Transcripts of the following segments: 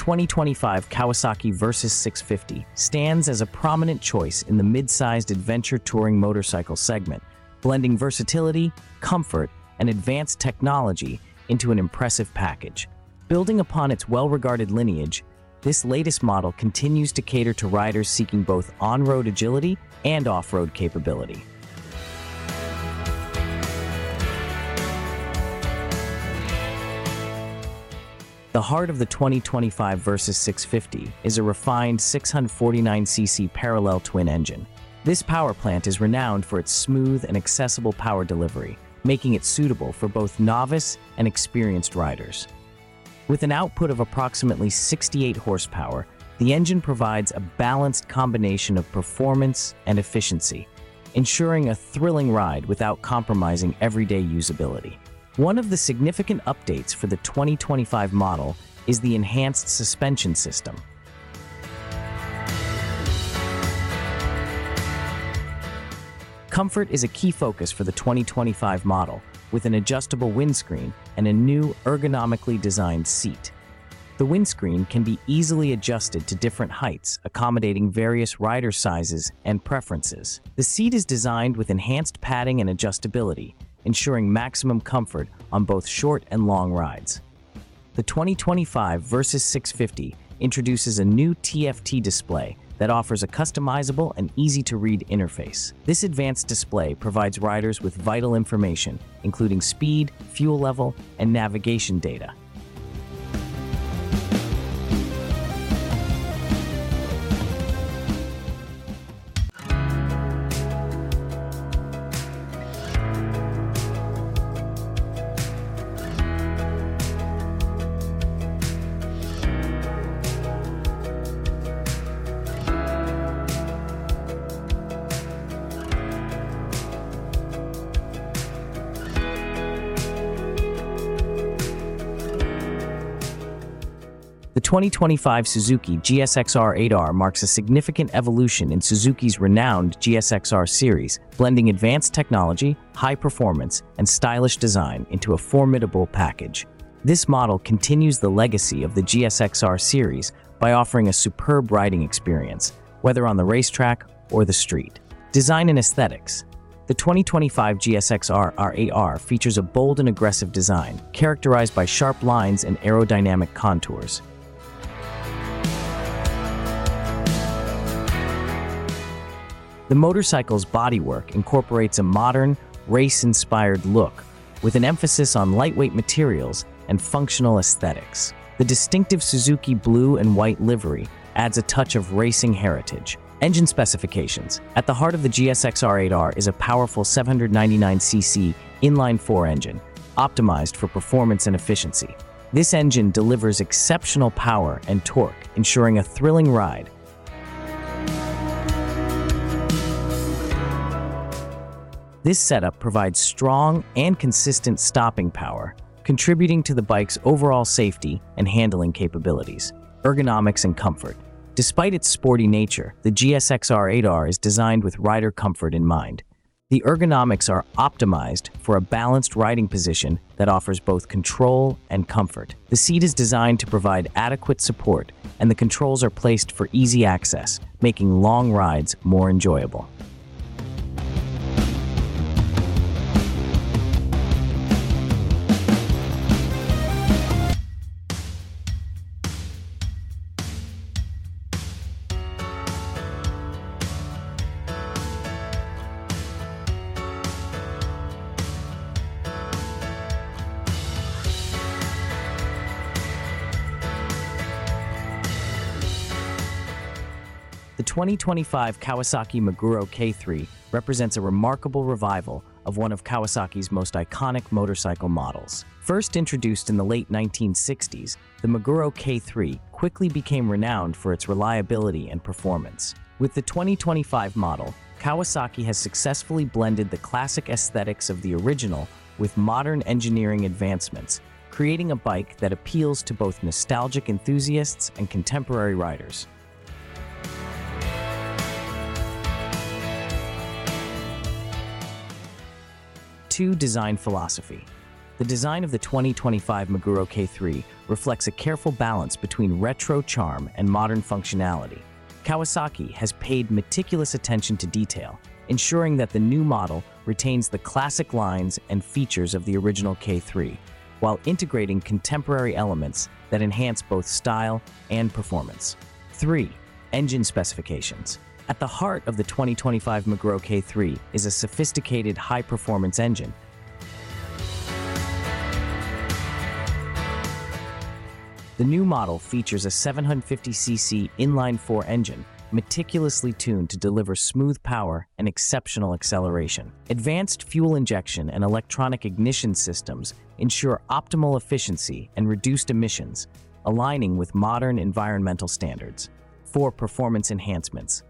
The 2025 Kawasaki Versys 650 stands as a prominent choice in the mid-sized adventure touring motorcycle segment, blending versatility, comfort, and advanced technology into an impressive package. Building upon its well-regarded lineage, this latest model continues to cater to riders seeking both on-road agility and off-road capability. The heart of the 2025 Versys 650 is a refined 649cc parallel twin engine. This power plant is renowned for its smooth and accessible power delivery, making it suitable for both novice and experienced riders. With an output of approximately 68 horsepower, the engine provides a balanced combination of performance and efficiency, ensuring a thrilling ride without compromising everyday usability. One of the significant updates for the 2025 model is the enhanced suspension system. Comfort is a key focus for the 2025 model, with an adjustable windscreen and a new ergonomically designed seat. The windscreen can be easily adjusted to different heights, accommodating various rider sizes and preferences. The seat is designed with enhanced padding and adjustability, ensuring maximum comfort on both short and long rides. The 2025 Versys 650 introduces a new TFT display that offers a customizable and easy-to-read interface. This advanced display provides riders with vital information, including speed, fuel level, and navigation data, 2025 Suzuki GSX-R 8R marks a significant evolution in Suzuki's renowned GSX-R series, blending advanced technology, high performance, and stylish design into a formidable package. This model continues the legacy of the GSX-R series by offering a superb riding experience, whether on the racetrack or the street. Design and aesthetics. The 2025 GSX-R R8R features a bold and aggressive design, characterized by sharp lines and aerodynamic contours. The motorcycle's bodywork incorporates a modern, race-inspired look, with an emphasis on lightweight materials and functional aesthetics. The distinctive Suzuki blue and white livery adds a touch of racing heritage. Engine specifications. At the heart of the GSX-R 8R is a powerful 799cc inline-4 engine, optimized for performance and efficiency. This engine delivers exceptional power and torque, ensuring a thrilling ride This setup provides strong and consistent stopping power, contributing to the bike's overall safety and handling capabilities, ergonomics and comfort. Despite its sporty nature, the GSX-R 8R is designed with rider comfort in mind. The ergonomics are optimized for a balanced riding position that offers both control and comfort. The seat is designed to provide adequate support, and the controls are placed for easy access, making long rides more enjoyable. 2025 Kawasaki Meguro K3 represents a remarkable revival of one of Kawasaki's most iconic motorcycle models. First introduced in the late 1960s, the Meguro K3 quickly became renowned for its reliability and performance. With the 2025 model, Kawasaki has successfully blended the classic aesthetics of the original with modern engineering advancements, creating a bike that appeals to both nostalgic enthusiasts and contemporary riders. 2. Design philosophy. The design of the 2025 Meguro K3 reflects a careful balance between retro charm and modern functionality. Kawasaki has paid meticulous attention to detail, ensuring that the new model retains the classic lines and features of the original K3, while integrating contemporary elements that enhance both style and performance. 3. Engine specifications. At the heart of the 2025 Meguro K3 is a sophisticated high-performance engine The new model features a 750cc inline-4 engine, meticulously tuned to deliver smooth power and exceptional acceleration. Advanced fuel injection and electronic ignition systems ensure optimal efficiency and reduced emissions, aligning with modern environmental standards. 4. Performance enhancements.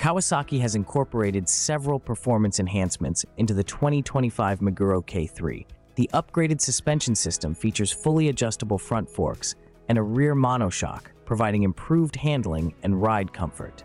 Kawasaki has incorporated several performance enhancements into the 2025 Meguro K3. The upgraded suspension system features fully adjustable front forks, and a rear monoshock, providing improved handling and ride comfort.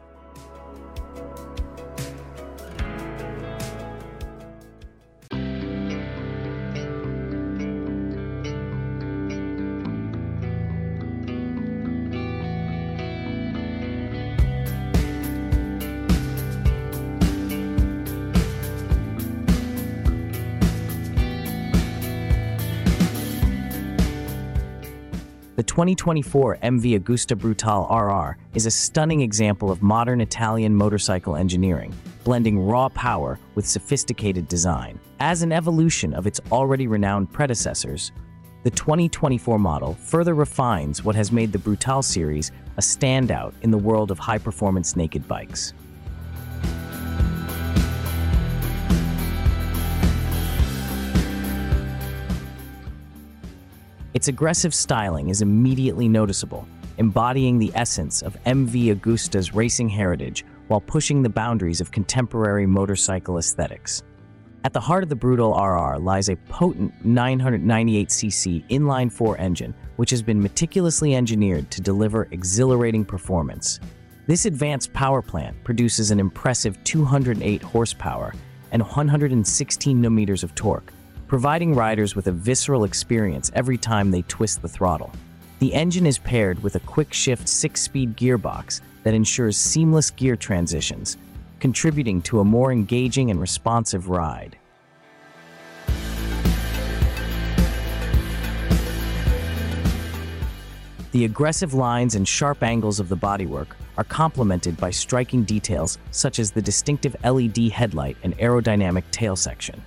2024 MV Agusta Brutale RR is a stunning example of modern Italian motorcycle engineering, blending raw power with sophisticated design. As an evolution of its already renowned predecessors, the 2024 model further refines what has made the Brutale series a standout in the world of high-performance naked bikes. Its aggressive styling is immediately noticeable, embodying the essence of MV Agusta's racing heritage while pushing the boundaries of contemporary motorcycle aesthetics. At the heart of the Brutale RR lies a potent 998cc inline-4 engine, which has been meticulously engineered to deliver exhilarating performance. This advanced power plant produces an impressive 208 horsepower and 116 nm of torque, providing riders with a visceral experience every time they twist the throttle. The engine is paired with a quick-shift six-speed gearbox that ensures seamless gear transitions, contributing to a more engaging and responsive ride. The aggressive lines and sharp angles of the bodywork are complemented by striking details such as the distinctive LED headlight and aerodynamic tail section.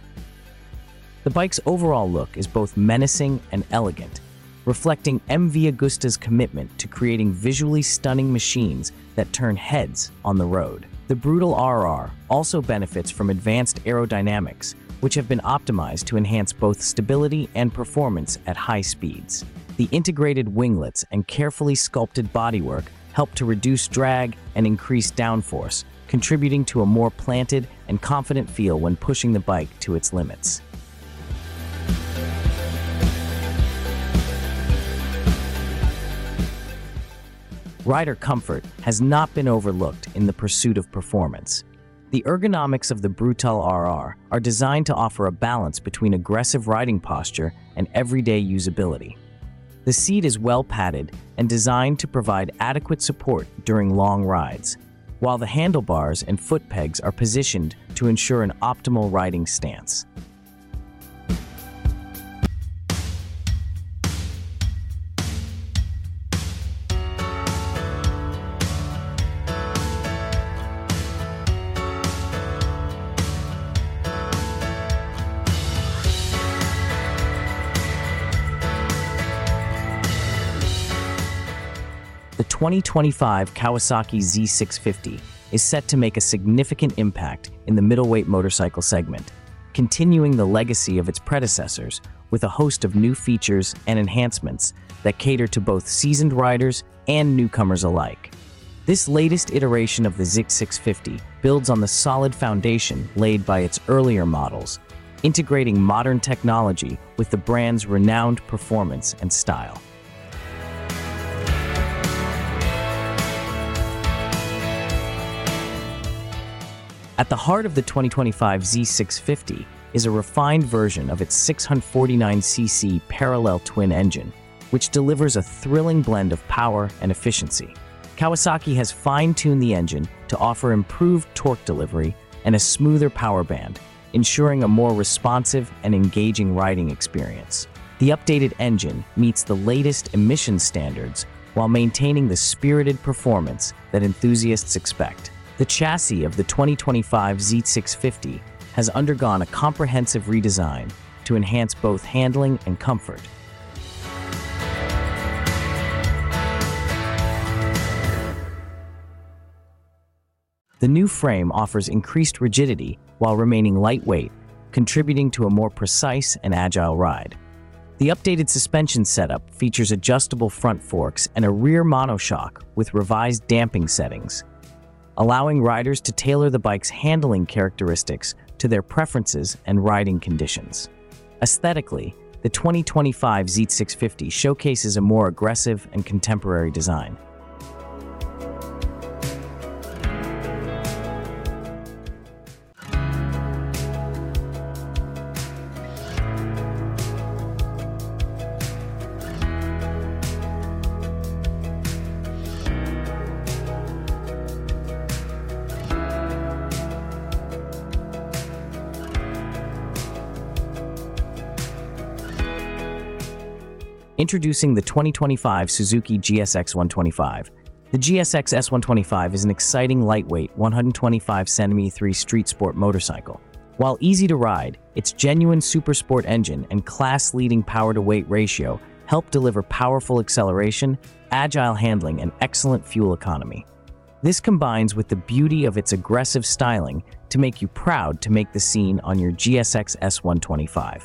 The bike's overall look is both menacing and elegant, reflecting MV Agusta's commitment to creating visually stunning machines that turn heads on the road. The Brutale RR also benefits from advanced aerodynamics, which have been optimized to enhance both stability and performance at high speeds. The integrated winglets and carefully sculpted bodywork help to reduce drag and increase downforce, contributing to a more planted and confident feel when pushing the bike to its limits. Rider comfort has not been overlooked in the pursuit of performance. The ergonomics of the Brutale RR are designed to offer a balance between aggressive riding posture and everyday usability. The seat is well padded and designed to provide adequate support during long rides, while the handlebars and foot pegs are positioned to ensure an optimal riding stance. 2025 Kawasaki Z650 is set to make a significant impact in the middleweight motorcycle segment, continuing the legacy of its predecessors with a host of new features and enhancements that cater to both seasoned riders and newcomers alike. This latest iteration of the Z650 builds on the solid foundation laid by its earlier models, integrating modern technology with the brand's renowned performance and style. At the heart of the 2025 Z650 is a refined version of its 649cc parallel twin engine, which delivers a thrilling blend of power and efficiency. Kawasaki has fine-tuned the engine to offer improved torque delivery and a smoother power band, ensuring a more responsive and engaging riding experience. The updated engine meets the latest emission standards while maintaining the spirited performance that enthusiasts expect. The chassis of the 2025 Z650 has undergone a comprehensive redesign to enhance both handling and comfort. The new frame offers increased rigidity while remaining lightweight, contributing to a more precise and agile ride. The updated suspension setup features adjustable front forks and a rear monoshock with revised damping settings, allowing riders to tailor the bike's handling characteristics to their preferences and riding conditions. Aesthetically, the 2025 Z650 showcases a more aggressive and contemporary design. Introducing the 2025 Suzuki GSX 125. The GSX S125 is an exciting lightweight 125 cm 3 street sport motorcycle. While easy to ride, its genuine super sport engine and class-leading power-to-weight ratio help deliver powerful acceleration, agile handling, and excellent fuel economy. This combines with the beauty of its aggressive styling to make you proud to make the scene on your GSX S125.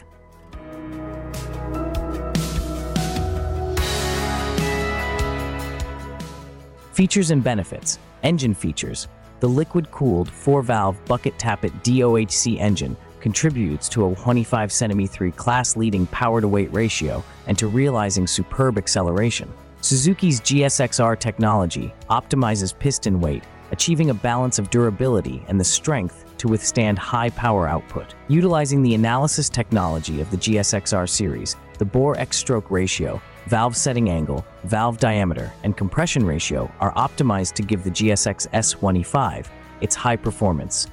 Features and benefits. Engine features. The liquid-cooled 4-valve bucket tappet DOHC engine contributes to a 25 cm 3 class-leading power-to-weight ratio and to realizing superb acceleration. Suzuki's GSXR technology optimizes piston weight, achieving a balance of durability and the strength to withstand high power output. Utilizing the analysis technology of the GSXR series, the bore X-stroke ratio valve setting angle, valve diameter, and compression ratio are optimized to give the GSX S125 its high performance.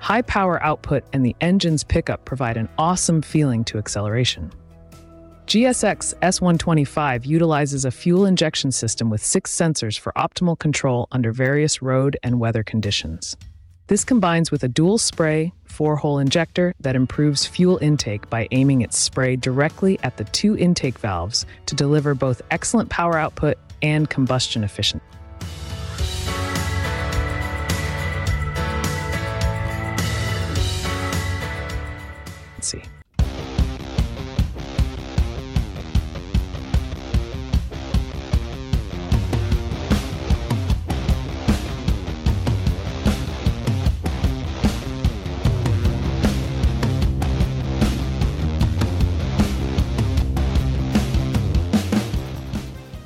High power output and the engine's pickup provide an awesome feeling to acceleration. GSX S125 utilizes a fuel injection system with six sensors for optimal control under various road and weather conditions. This combines with a dual spray, four hole injector that improves fuel intake by aiming its spray directly at the two intake valves to deliver both excellent power output and combustion efficiency.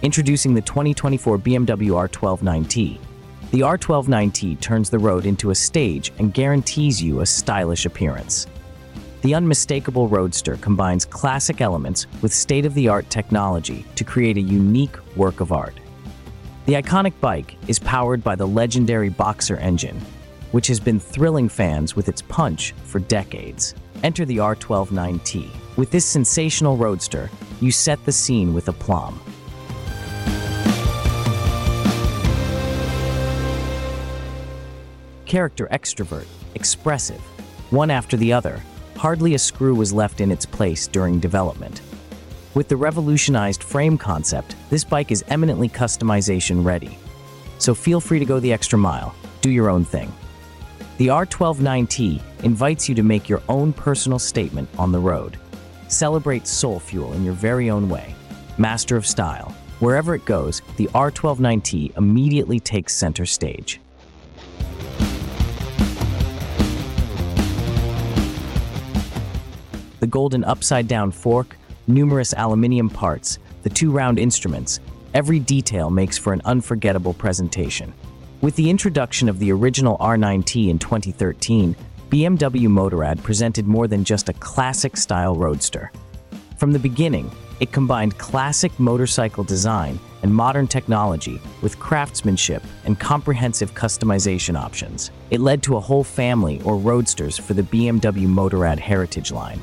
Introducing the 2024 BMW R12 9T. The R12 9T turns the road into a stage and guarantees you a stylish appearance. The unmistakable Roadster combines classic elements with state-of-the-art technology to create a unique work of art. The iconic bike is powered by the legendary Boxer engine, which has been thrilling fans with its punch for decades. Enter the R12 9T. With this sensational Roadster, you set the scene with aplomb. Character extrovert, expressive, one after the other, hardly a screw was left in its place during development. With the revolutionized frame concept, this bike is eminently customization ready. So feel free to go the extra mile, do your own thing. The R12 9T invites you to make your own personal statement on the road. Celebrate soul fuel in your very own way. Master of style. Wherever it goes, the R12 9T immediately takes center stage. Golden upside-down fork, numerous aluminium parts, the two round instruments, every detail makes for an unforgettable presentation. With the introduction of the original R9T in 2013, BMW Motorrad presented more than just a classic style roadster. From the beginning, it combined classic motorcycle design and modern technology with craftsmanship and comprehensive customization options. It led to a whole family or roadsters for the BMW Motorrad heritage line.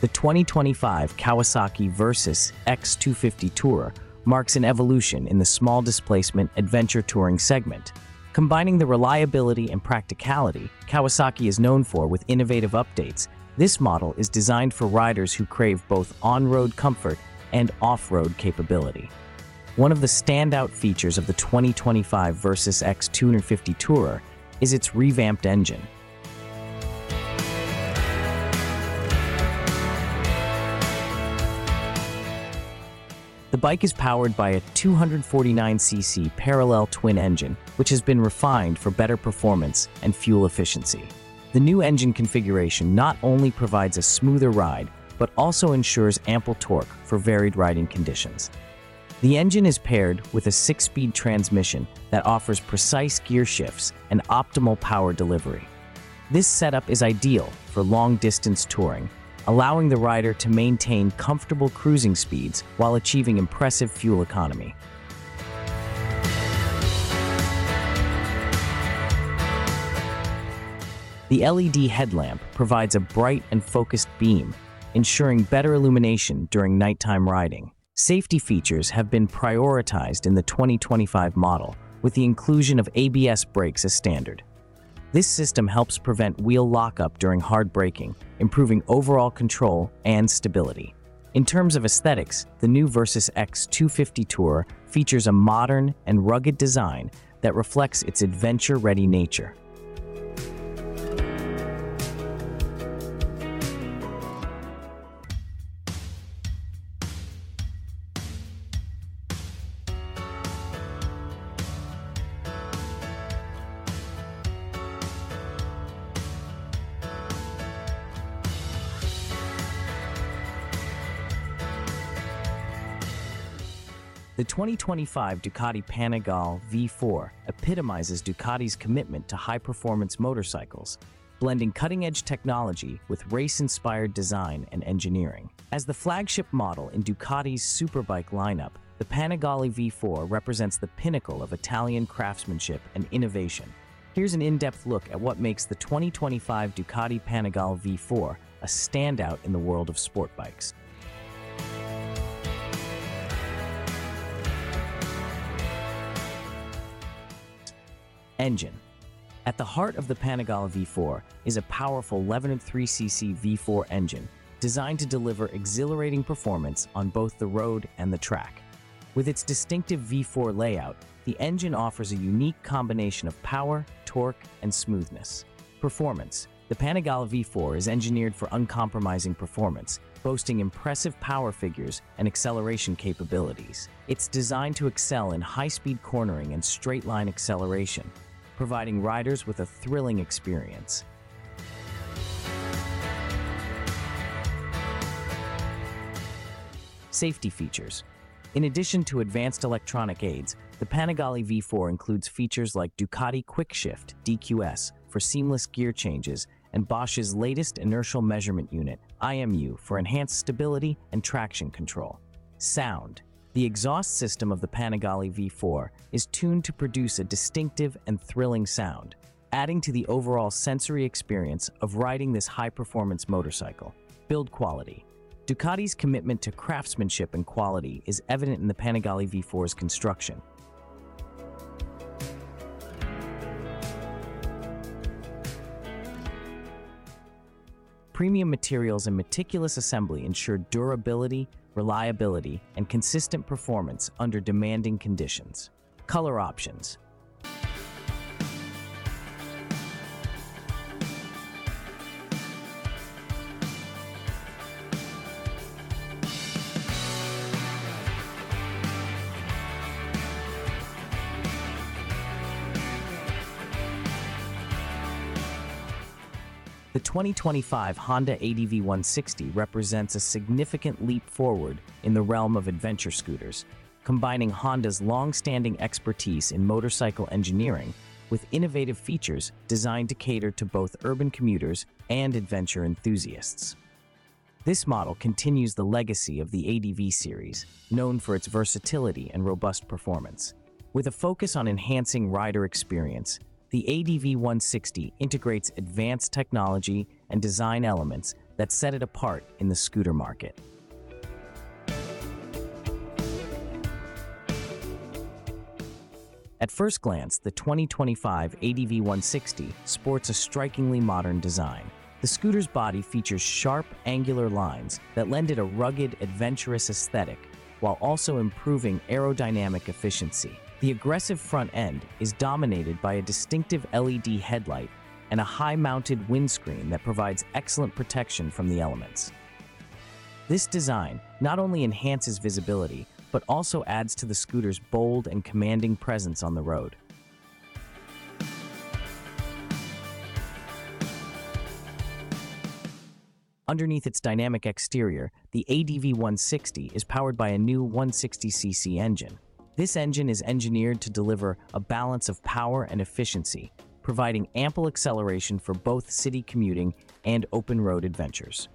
The 2025 Kawasaki Versys X250 Tourer marks an evolution in the small displacement adventure touring segment. Combining the reliability and practicality Kawasaki is known for with innovative updates, this model is designed for riders who crave both on-road comfort and off-road capability. One of the standout features of the 2025 Versys X250 Tourer is its revamped engine. The bike is powered by a 249cc parallel twin engine, which has been refined for better performance and fuel efficiency. The new engine configuration not only provides a smoother ride, but also ensures ample torque for varied riding conditions. The engine is paired with a six-speed transmission that offers precise gear shifts and optimal power delivery. This setup is ideal for long-distance touring, allowing the rider to maintain comfortable cruising speeds while achieving impressive fuel economy. The LED headlamp provides a bright and focused beam, ensuring better illumination during nighttime riding. Safety features have been prioritized in the 2025 model, with the inclusion of ABS brakes as standard. This system helps prevent wheel lockup during hard braking, improving overall control and stability. In terms of aesthetics, the new Versys X 250 Tour features a modern and rugged design that reflects its adventure-ready nature. 2025 Ducati Panigale V4 epitomizes Ducati's commitment to high-performance motorcycles, blending cutting-edge technology with race-inspired design and engineering. As the flagship model in Ducati's superbike lineup, the Panigale V4 represents the pinnacle of Italian craftsmanship and innovation. Here's an in-depth look at what makes the 2025 Ducati Panigale V4 a standout in the world of sport bikes. Engine. At the heart of the Panigale V4 is a powerful 11.3cc V4 engine designed to deliver exhilarating performance on both the road and the track. With its distinctive V4 layout, the engine offers a unique combination of power, torque, and smoothness. Performance. The Panigale V4 is engineered for uncompromising performance, boasting impressive power figures and acceleration capabilities. It's designed to excel in high-speed cornering and straight-line acceleration, providing riders with a thrilling experience. Safety features. In addition to advanced electronic aids, the Panigale V4 includes features like Ducati Quick Shift DQS for seamless gear changes and Bosch's latest inertial measurement unit, IMU, for enhanced stability and traction control. Sound. The exhaust system of the Panigale V4 is tuned to produce a distinctive and thrilling sound, adding to the overall sensory experience of riding this high-performance motorcycle. Build quality. Ducati's commitment to craftsmanship and quality is evident in the Panigale V4's construction. Premium materials and meticulous assembly ensure durability, reliability, and consistent performance under demanding conditions. Color options. The 2025 Honda ADV 160 represents a significant leap forward in the realm of adventure scooters, combining Honda's long-standing expertise in motorcycle engineering with innovative features designed to cater to both urban commuters and adventure enthusiasts. This model continues the legacy of the ADV series, known for its versatility and robust performance. With a focus on enhancing rider experience, the ADV 160 integrates advanced technology and design elements that set it apart in the scooter market. At first glance, the 2025 ADV 160 sports a strikingly modern design. The scooter's body features sharp, angular lines that lend it a rugged, adventurous aesthetic, while also improving aerodynamic efficiency. The aggressive front end is dominated by a distinctive LED headlight and a high-mounted windscreen that provides excellent protection from the elements. This design not only enhances visibility, but also adds to the scooter's bold and commanding presence on the road. Underneath its dynamic exterior, the ADV 160 is powered by a new 160cc engine. This engine is engineered to deliver a balance of power and efficiency, providing ample acceleration for both city commuting and open road adventures.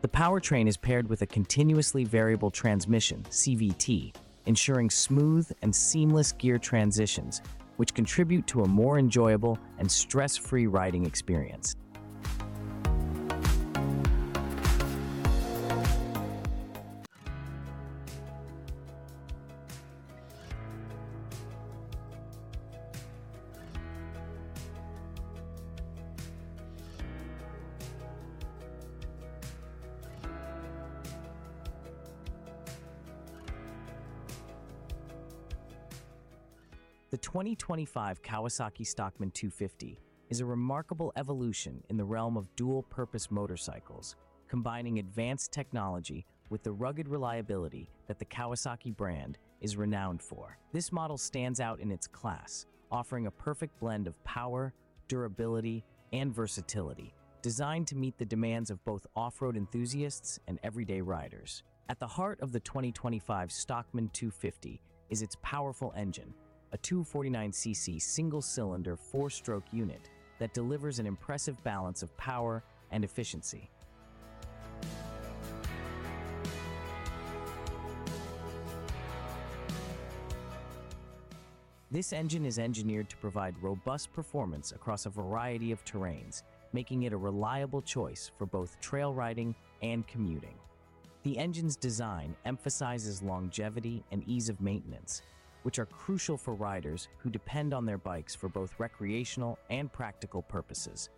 The powertrain is paired with a continuously variable transmission, CVT, ensuring smooth and seamless gear transitions, which contribute to a more enjoyable and stress-free riding experience. 2025 Kawasaki Stockman 250 is a remarkable evolution in the realm of dual-purpose motorcycles, combining advanced technology with the rugged reliability that the Kawasaki brand is renowned for. This model stands out in its class, offering a perfect blend of power, durability, and versatility, designed to meet the demands of both off-road enthusiasts and everyday riders. At the heart of the 2025 Stockman 250 is its powerful engine, a 249cc single-cylinder four-stroke unit that delivers an impressive balance of power and efficiency. This engine is engineered to provide robust performance across a variety of terrains, making it a reliable choice for both trail riding and commuting. The engine's design emphasizes longevity and ease of maintenance, which are crucial for riders who depend on their bikes for both recreational and practical purposes.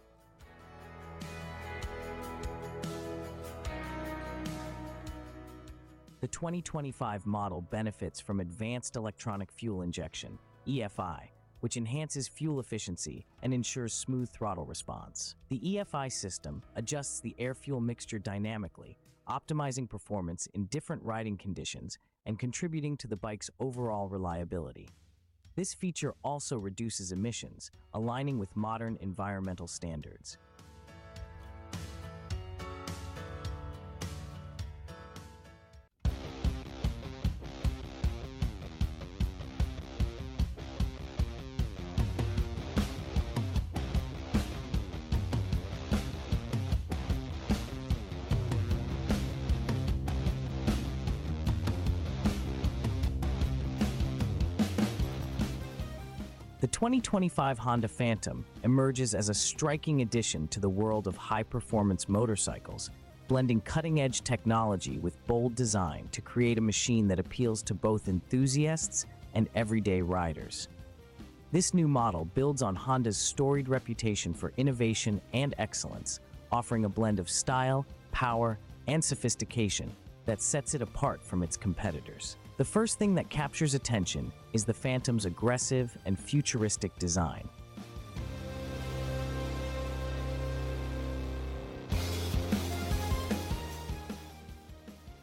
The 2025 model benefits from advanced electronic fuel injection, EFI, which enhances fuel efficiency and ensures smooth throttle response. The EFI system adjusts the air-fuel mixture dynamically, optimizing performance in different riding conditions and contributing to the bike's overall reliability. This feature also reduces emissions, aligning with modern environmental standards. 2025 Honda Phantom emerges as a striking addition to the world of high-performance motorcycles, blending cutting-edge technology with bold design to create a machine that appeals to both enthusiasts and everyday riders. This new model builds on Honda's storied reputation for innovation and excellence, offering a blend of style, power, and sophistication that sets it apart from its competitors. The first thing that captures attention is the Phantom's aggressive and futuristic design.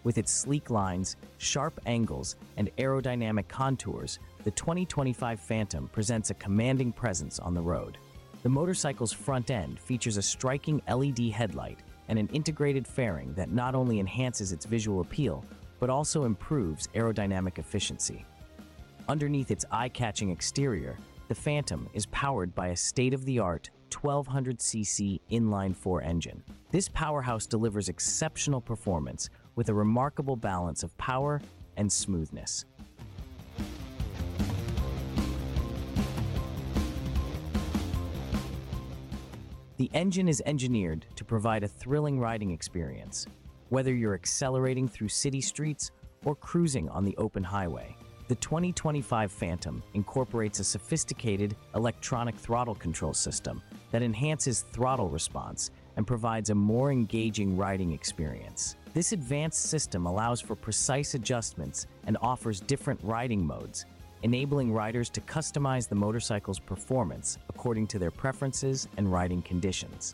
With its sleek lines, sharp angles, and aerodynamic contours, the 2025 Phantom presents a commanding presence on the road. The motorcycle's front end features a striking LED headlight and an integrated fairing that not only enhances its visual appeal, but also improves aerodynamic efficiency. Underneath its eye-catching exterior, the Phantom is powered by a state-of-the-art 1200cc inline-four engine. This powerhouse delivers exceptional performance with a remarkable balance of power and smoothness. The engine is engineered to provide a thrilling riding experience, whether you're accelerating through city streets or cruising on the open highway. The 2025 Phantom incorporates a sophisticated electronic throttle control system that enhances throttle response and provides a more engaging riding experience. This advanced system allows for precise adjustments and offers different riding modes, enabling riders to customize the motorcycle's performance according to their preferences and riding conditions.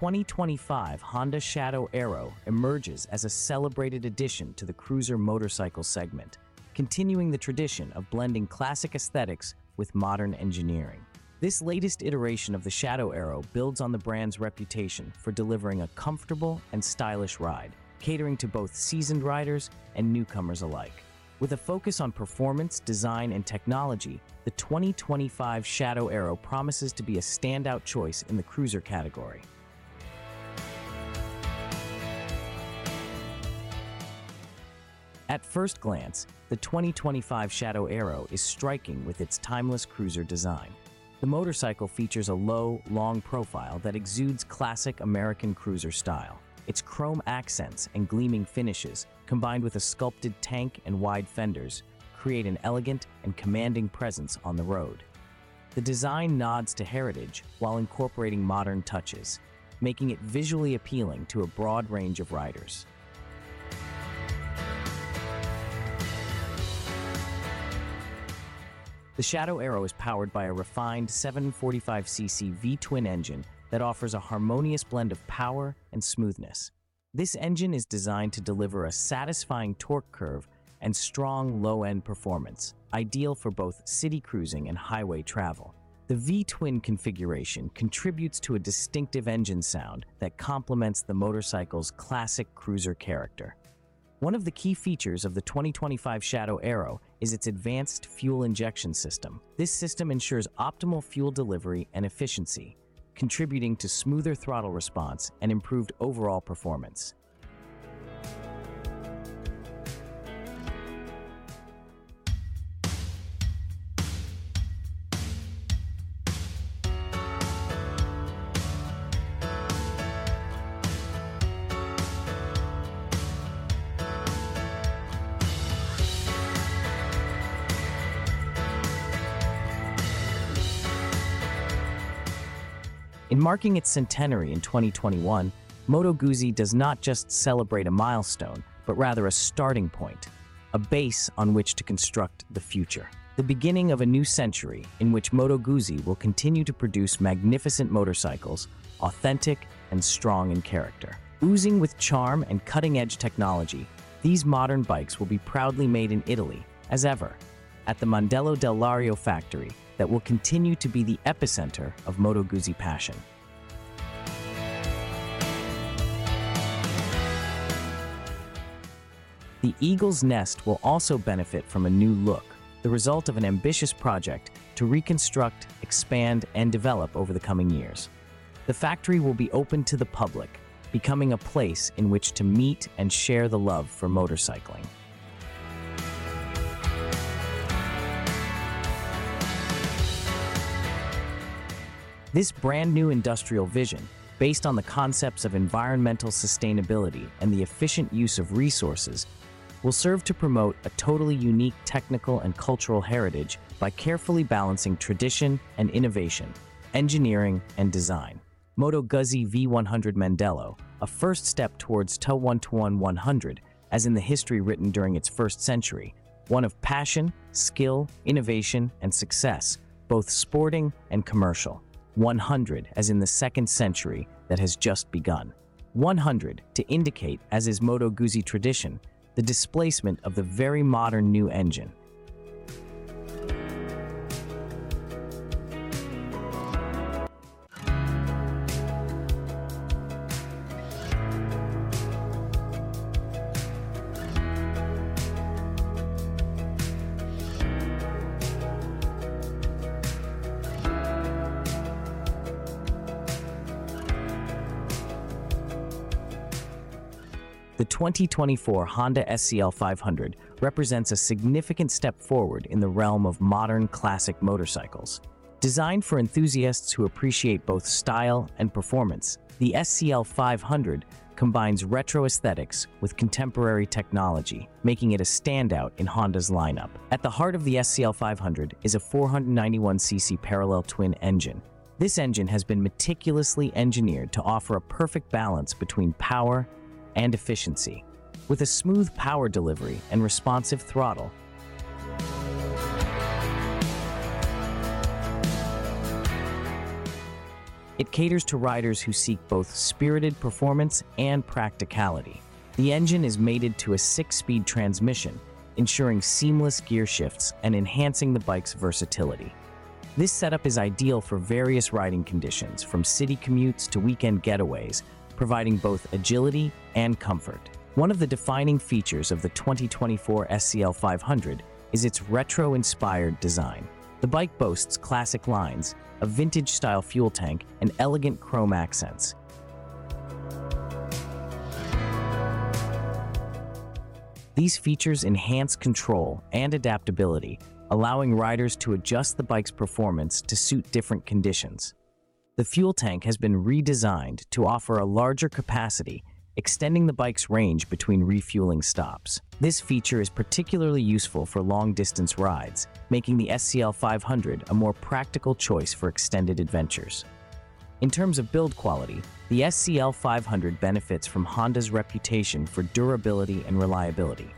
2025 Honda Shadow Aero emerges as a celebrated addition to the cruiser motorcycle segment, continuing the tradition of blending classic aesthetics with modern engineering. This latest iteration of the Shadow Aero builds on the brand's reputation for delivering a comfortable and stylish ride, catering to both seasoned riders and newcomers alike. With a focus on performance, design, and technology, the 2025 Shadow Aero promises to be a standout choice in the cruiser category. At first glance, the 2025 Shadow Aero is striking with its timeless cruiser design. The motorcycle features a low, long profile that exudes classic American cruiser style. Its chrome accents and gleaming finishes, combined with a sculpted tank and wide fenders, create an elegant and commanding presence on the road. The design nods to heritage while incorporating modern touches, making it visually appealing to a broad range of riders. The Shadow Aero is powered by a refined 745cc V-twin engine that offers a harmonious blend of power and smoothness. This engine is designed to deliver a satisfying torque curve and strong low-end performance, ideal for both city cruising and highway travel. The V-twin configuration contributes to a distinctive engine sound that complements the motorcycle's classic cruiser character. One of the key features of the 2025 Shadow Aero is its advanced fuel injection system. This system ensures optimal fuel delivery and efficiency, contributing to smoother throttle response and improved overall performance. In marking its centenary in 2021, Moto Guzzi does not just celebrate a milestone, but rather a starting point, a base on which to construct the future. The beginning of a new century in which Moto Guzzi will continue to produce magnificent motorcycles, authentic and strong in character. Oozing with charm and cutting-edge technology, these modern bikes will be proudly made in Italy, as ever, at the Mandello del Lario factory that will continue to be the epicenter of Moto Guzzi passion. The Eagle's Nest will also benefit from a new look, the result of an ambitious project to reconstruct, expand, and develop over the coming years. The factory will be open to the public, becoming a place in which to meet and share the love for motorcycling. This brand new industrial vision, based on the concepts of environmental sustainability and the efficient use of resources, will serve to promote a totally unique technical and cultural heritage by carefully balancing tradition and innovation, engineering and design. Moto Guzzi V100 Mandello, a first step towards T121 100, as in the history written during its first century, one of passion, skill, innovation, and success, both sporting and commercial. 100 as in the second century that has just begun. 100 to indicate, as is Moto Guzzi tradition, the displacement of the very modern new engine. 2024 Honda SCL 500 represents a significant step forward in the realm of modern classic motorcycles. Designed for enthusiasts who appreciate both style and performance, the SCL 500 combines retro aesthetics with contemporary technology, making it a standout in Honda's lineup. At the heart of the SCL 500 is a 491cc parallel twin engine. This engine has been meticulously engineered to offer a perfect balance between power and efficiency, with a smooth power delivery and responsive throttle. It caters to riders who seek both spirited performance and practicality. The engine is mated to a six-speed transmission, ensuring seamless gear shifts and enhancing the bike's versatility. This setup is ideal for various riding conditions, from city commutes to weekend getaways, providing both agility and comfort. One of the defining features of the 2024 SCL 500 is its retro-inspired design. The bike boasts classic lines, a vintage-style fuel tank, and elegant chrome accents. These features enhance control and adaptability, allowing riders to adjust the bike's performance to suit different conditions. The fuel tank has been redesigned to offer a larger capacity, extending the bike's range between refueling stops. This feature is particularly useful for long-distance rides, making the SCL 500 a more practical choice for extended adventures. In terms of build quality, the SCL 500 benefits from Honda's reputation for durability and reliability.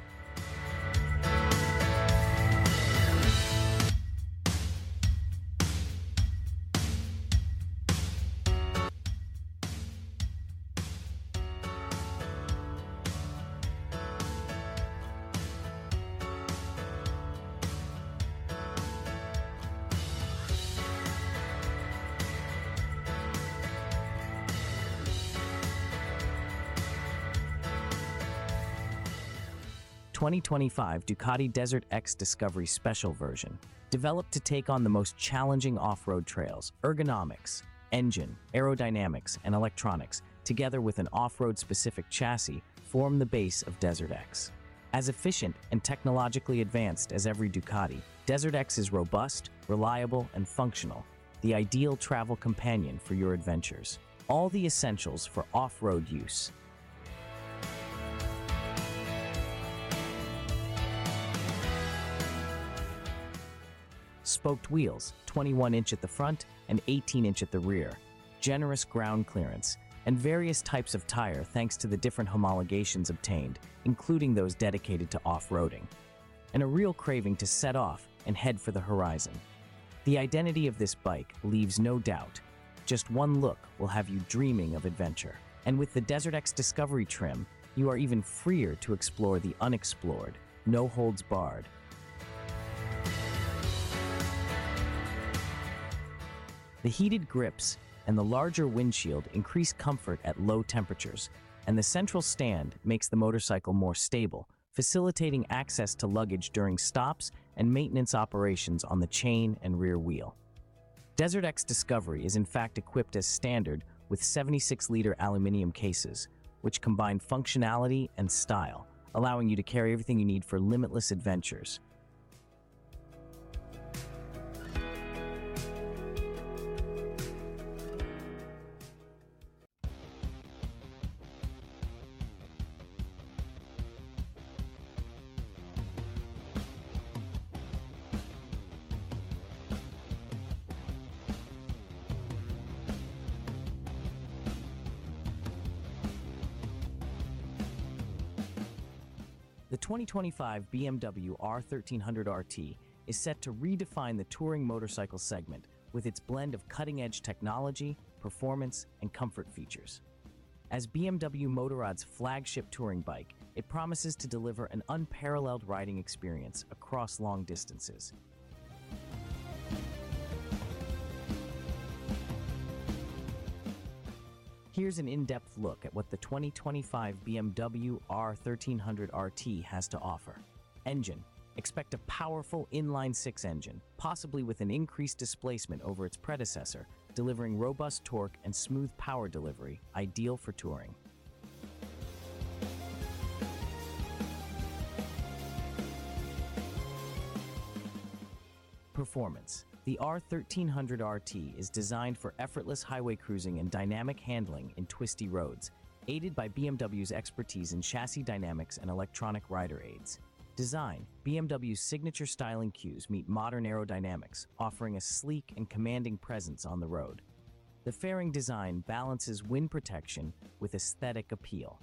Twenty twenty five Ducati Desert X Discovery Special version, developed to take on the most challenging off-road trails, ergonomics, engine, aerodynamics, and electronics, together with an off-road specific chassis, form the base of Desert X. As efficient and technologically advanced as every Ducati, Desert X is robust, reliable, and functional, the ideal travel companion for your adventures. All the essentials for off-road use. Spoked wheels, 21 inch at the front and 18 inch at the rear, generous ground clearance, and various types of tire thanks to the different homologations obtained, including those dedicated to off-roading, and a real craving to set off and head for the horizon. The identity of this bike leaves no doubt. Just one look will have you dreaming of adventure. And with the Desert X Discovery trim, you are even freer to explore the unexplored, no holds barred. The heated grips and the larger windshield increase comfort at low temperatures, and the central stand makes the motorcycle more stable, facilitating access to luggage during stops and maintenance operations on the chain and rear wheel. Desert X Discovery is in fact equipped as standard with 76-liter aluminum cases, which combine functionality and style, allowing you to carry everything you need for limitless adventures. 2025 BMW R1300 RT is set to redefine the touring motorcycle segment with its blend of cutting-edge technology, performance, and comfort features. As BMW Motorrad's flagship touring bike, it promises to deliver an unparalleled riding experience across long distances. Here's an in-depth look at what the 2025 BMW R1300 RT has to offer. Engine. Expect a powerful inline-six engine, possibly with an increased displacement over its predecessor, delivering robust torque and smooth power delivery, ideal for touring. Performance. The R1300 RT is designed for effortless highway cruising and dynamic handling in twisty roads, aided by BMW's expertise in chassis dynamics and electronic rider aids. Design BMW's signature styling cues meet modern aerodynamics, offering a sleek and commanding presence on the road. The fairing design balances wind protection with aesthetic appeal.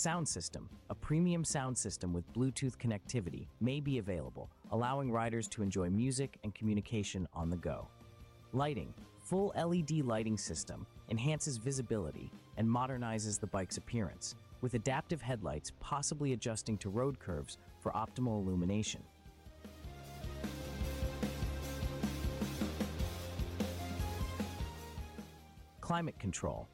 Sound system. A premium sound system with Bluetooth connectivity may be available, allowing riders to enjoy music and communication on the go. Lighting. Full LED lighting system enhances visibility and modernizes the bike's appearance, with adaptive headlights possibly adjusting to road curves for optimal illumination. Climate control.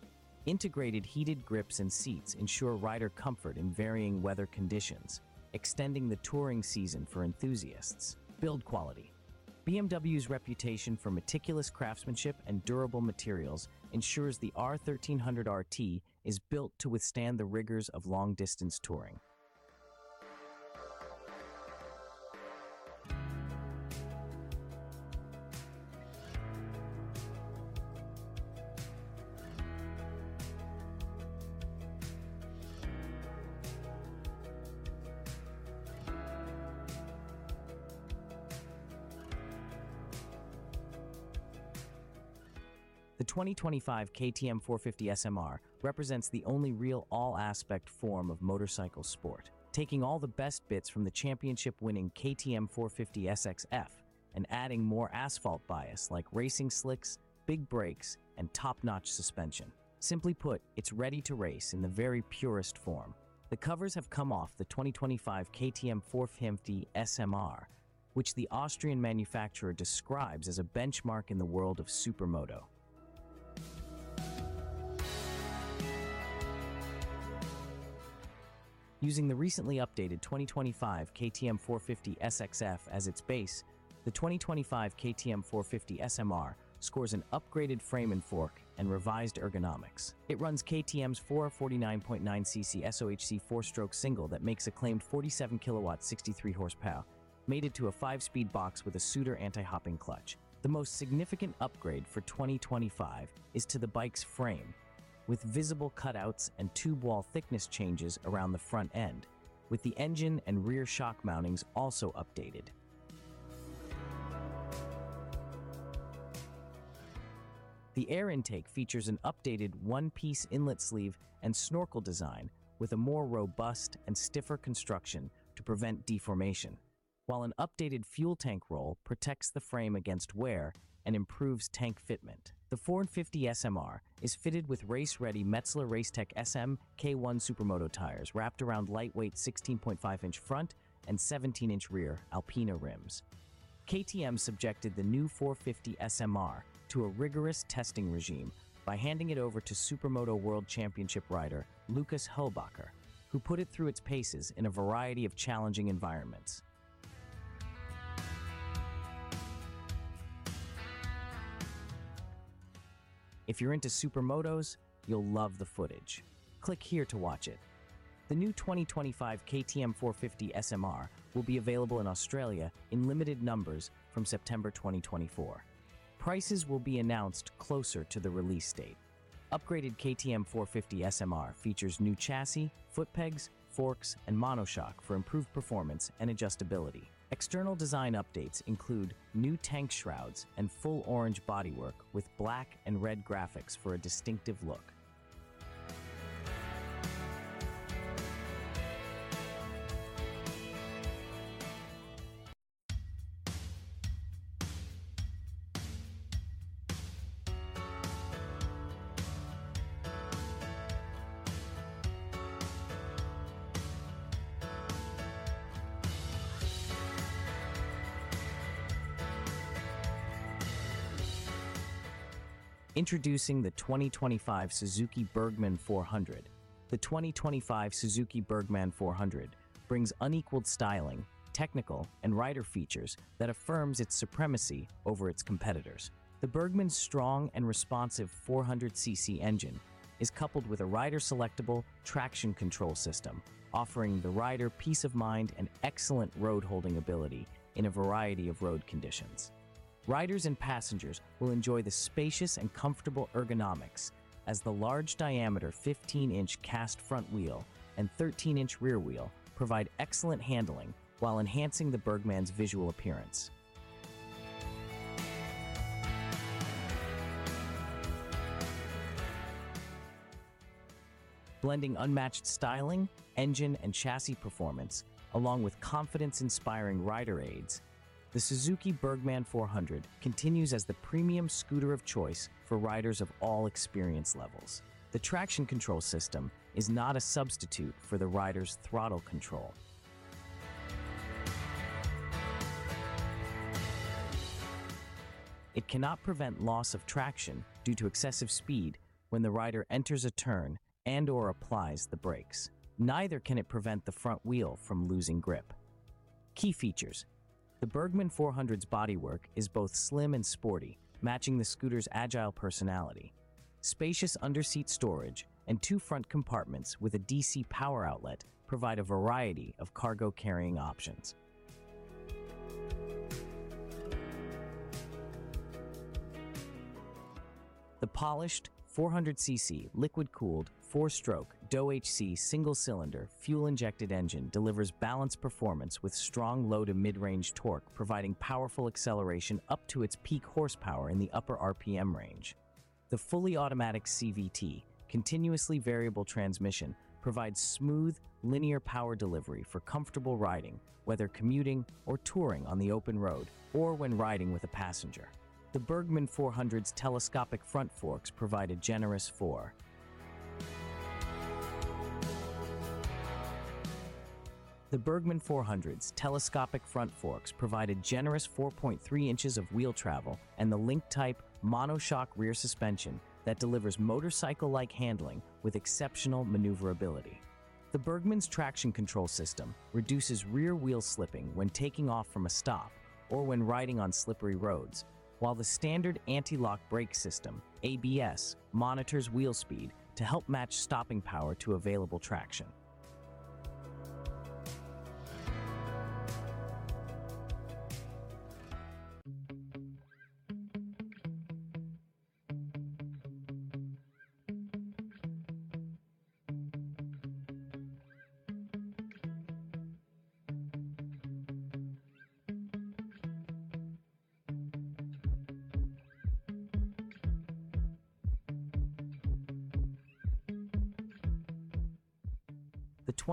Integrated heated grips and seats ensure rider comfort in varying weather conditions, extending the touring season for enthusiasts. Build quality. BMW's reputation for meticulous craftsmanship and durable materials ensures the R1300 RT is built to withstand the rigors of long-distance touring. 2025 KTM 450 SMR represents the only real all-aspect form of motorcycle sport, taking all the best bits from the championship-winning KTM 450 SXF and adding more asphalt bias like racing slicks, big brakes, and top-notch suspension. Simply put, it's ready to race in the very purest form. The covers have come off the 2025 KTM 450 SMR, which the Austrian manufacturer describes as a benchmark in the world of supermoto. Using the recently updated 2025 KTM 450 SXF as its base, the 2025 KTM 450 SMR scores an upgraded frame and fork and revised ergonomics. It runs KTM's 449.9cc SOHC 4-stroke single that makes a claimed 47 kilowatt 63 horsepower, mated to a 5-speed box with a Suter anti-hopping clutch. The most significant upgrade for 2025 is to the bike's frame, with visible cutouts and tube wall thickness changes around the front end, with the engine and rear shock mountings also updated. The air intake features an updated one-piece inlet sleeve and snorkel design with a more robust and stiffer construction to prevent deformation, while an updated fuel tank roll protects the frame against wear and improves tank fitment. The 450 SMR is fitted with race-ready Metzeler Racetec SM K1 Supermoto tires wrapped around lightweight 16.5-inch front and 17-inch rear Alpina rims. KTM subjected the new 450 SMR to a rigorous testing regime by handing it over to Supermoto World Championship rider Lukas Höllbacher, who put it through its paces in a variety of challenging environments. If you're into supermotos, you'll love the footage. Click here to watch it. The new 2025 KTM 450 SMR will be available in Australia in limited numbers from September 2024. Prices will be announced closer to the release date. Upgraded KTM 450 SMR features new chassis, foot pegs, forks, and monoshock for improved performance and adjustability. External design updates include new tank shrouds and full orange bodywork with black and red graphics for a distinctive look. Introducing the 2025 Suzuki Burgman 400. The 2025 Suzuki Burgman 400 brings unequaled styling, technical, and rider features that affirms its supremacy over its competitors. The Burgman's strong and responsive 400cc engine is coupled with a rider-selectable traction control system, offering the rider peace of mind and excellent road-holding ability in a variety of road conditions. Riders and passengers will enjoy the spacious and comfortable ergonomics as the large diameter 15-inch cast front wheel and 13-inch rear wheel provide excellent handling while enhancing the Burgman's visual appearance. Blending unmatched styling, engine, and chassis performance, along with confidence-inspiring rider aids, the Suzuki Burgman 400 continues as the premium scooter of choice for riders of all experience levels. The traction control system is not a substitute for the rider's throttle control. It cannot prevent loss of traction due to excessive speed when the rider enters a turn and or applies the brakes. Neither can it prevent the front wheel from losing grip. Key features the Burgman 400's bodywork is both slim and sporty, matching the scooter's agile personality. Spacious underseat storage and two front compartments with a DC power outlet provide a variety of cargo carrying options. The polished 400cc liquid-cooled four-stroke DOHC single-cylinder fuel-injected engine delivers balanced performance with strong low to mid-range torque, providing powerful acceleration up to its peak horsepower in the upper RPM range. The fully automatic CVT, continuously variable transmission, provides smooth, linear power delivery for comfortable riding, whether commuting or touring on the open road, or when riding with a passenger. The Burgman 400's telescopic front forks provide a generous 4. The Burgman 400's telescopic front forks provide a generous 4.3 inches of wheel travel and the link-type monoshock rear suspension that delivers motorcycle-like handling with exceptional maneuverability. The Burgman's traction control system reduces rear wheel slipping when taking off from a stop or when riding on slippery roads, while the standard anti-lock brake system, ABS, monitors wheel speed to help match stopping power to available traction.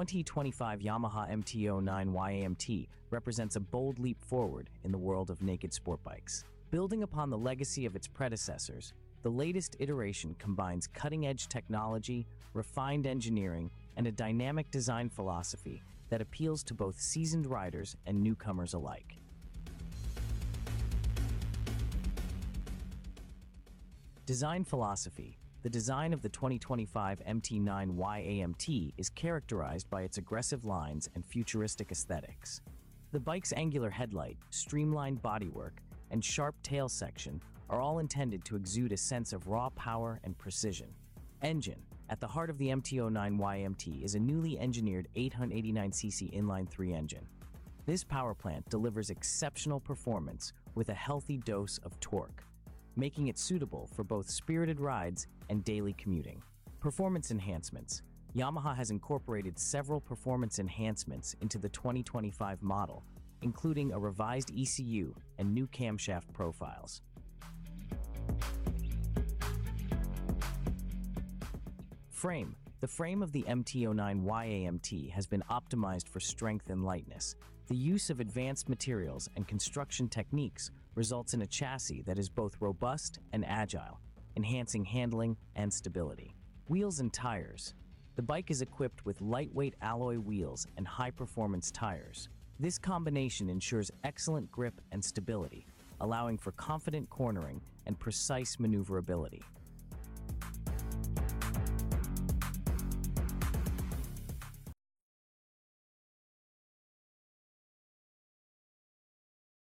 2025 Yamaha MT-09 YAMT represents a bold leap forward in the world of naked sport bikes. Building upon the legacy of its predecessors, the latest iteration combines cutting-edge technology, refined engineering, and a dynamic design philosophy that appeals to both seasoned riders and newcomers alike. Design philosophy the design of the 2025 MT9 YAMT is characterized by its aggressive lines and futuristic aesthetics. The bike's angular headlight, streamlined bodywork, and sharp tail section are all intended to exude a sense of raw power and precision. Engine At the heart of the MT09 YMT is a newly engineered 889cc inline-3 engine. This power plant delivers exceptional performance with a healthy dose of torque making it suitable for both spirited rides and daily commuting. Performance enhancements. Yamaha has incorporated several performance enhancements into the 2025 model, including a revised ECU and new camshaft profiles. Frame. The frame of the MT09 YAMT has been optimized for strength and lightness. The use of advanced materials and construction techniques results in a chassis that is both robust and agile, enhancing handling and stability. Wheels and tires. The bike is equipped with lightweight alloy wheels and high-performance tires. This combination ensures excellent grip and stability, allowing for confident cornering and precise maneuverability.